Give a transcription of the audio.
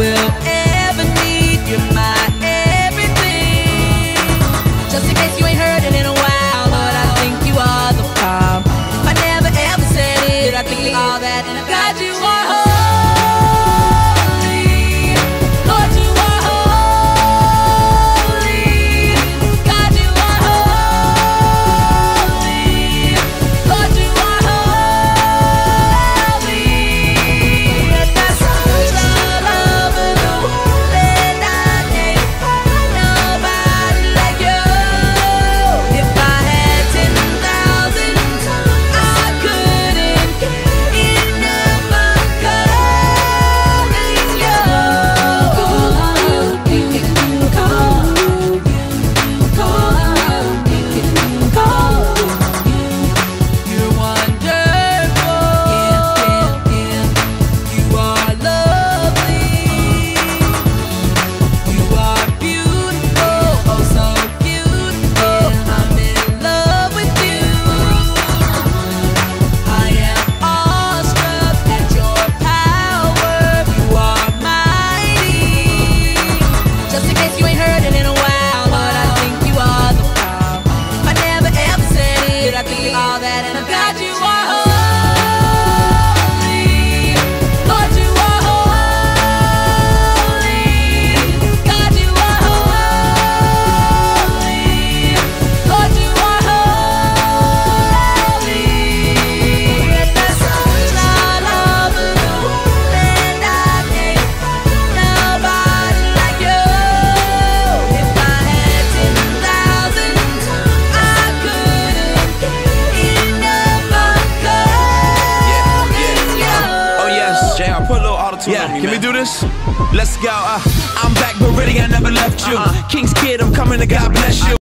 will ever need. you, my everything. Just in case you Yeah, me, can we do this? Let's go. Uh, I'm back, but really I never left you. King's kid, I'm coming to God bless you.